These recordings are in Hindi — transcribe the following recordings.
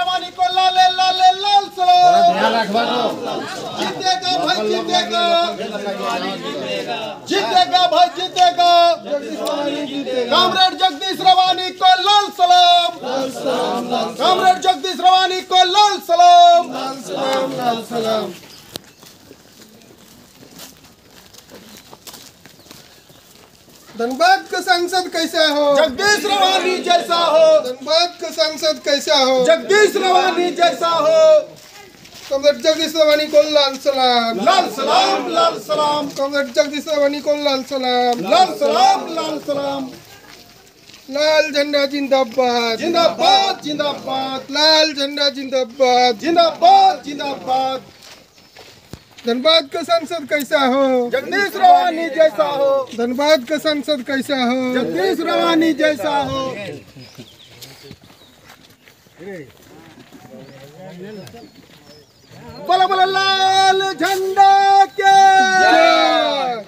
रवानी को लाले लाले लाल सलो जीतेगा भाई जीतेगा। जीतेगा भाई जीतेगा। कामरेड जगदीश रवानी को लाल सलाम। कामरेड जगदीश रवानी को लाल सलाम सलाम लाल सलाम धनबाद का सांसद कैसा हो? जगदीश रवानी जैसा हो। धनबाद का सांसद कैसा हो? जगदीश रवानी जैसा हो। कमरेड जगदीश रवानी को लाल सलाम। लाल सलाम लाल सलाम। कमरेड जगदीश रवानी को लाल सलाम। लाल सलाम लाल सलाम। लाल झंडा जिंदाबाद। जिंदाबाद जिंदाबाद। लाल झंडा जिंदाबाद। जिंदाबाद जिंदाबाद। धनबाद का सांसद कैसा हो? जगदीश रवानी जैसा हो। धनबाद का सांसद कैसा हो? जगदीश रवानी जैसा हो। बोला बोला लाल झंडा के जय।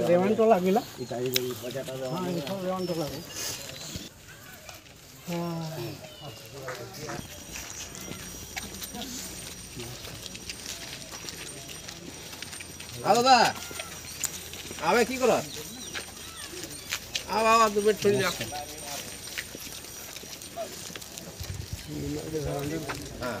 રેવાણ તો લાગેલા હા એ તો રેવાણ તો લાગે હા હા দাদা આવે কি કરો આવ આવ બેટ છોડી દે હા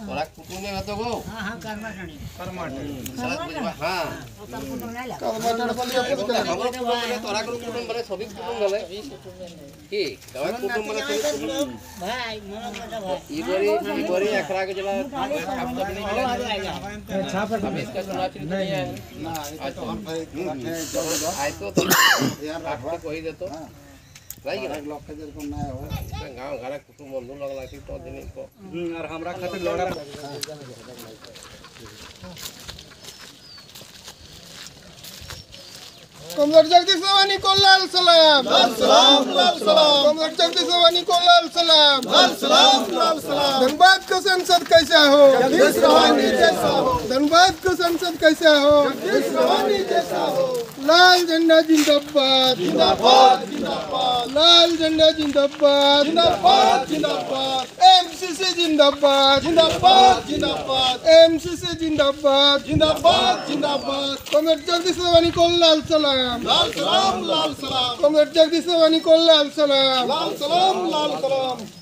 थोड़ा कुकुने હતો ગો હા હા કર્મટણી કર્મટણી સરસ બજવા હા કર્મટણ પણ આપણે તો ખબર પડે તોરા કુટુંબ મને સભી કુટુંબ ગલે કે ગવા કુટુંબ મને સભી ભાઈ મને બધા ભાઈ ઈબરી ઈબરી અખરા કે જલા આપતો નહીં જલા છા પર તમે इसका चुनाव चिन्ह नहीं है ना ये तो हम भाई आए तो यार रखवा कोई दे तो लगला कि तो लाल सलाम लाल सलाम लाल सलाम कमरेड जगदीश रवानी को लाल सलाम लाल सलाम लाल सलाम धनबाद का सांसद कैसा हो जगदीश रवानी जैसा हो धनबाद का सांसद कैसा हो जगदीश रवानी जैसा हो लाल झंडा जिंदाबाद। जिंदाबाद। जिंदाबाद। लाल झंडा जिंदाबाद। जिंदाबाद। जिंदाबाद। एमसीसी जिंदाबाद। जिंदाबाद। जिंदाबाद। एमसीसी जिंदाबाद। जिंदाबाद। जिंदाबाद। कमरेड जगदीश रवानी को लाल सलाम। लाल सलाम लाल सलाम। कमरेड जगदीश रवानी को लाल सलाम। लाल सलाम लाल सलाम।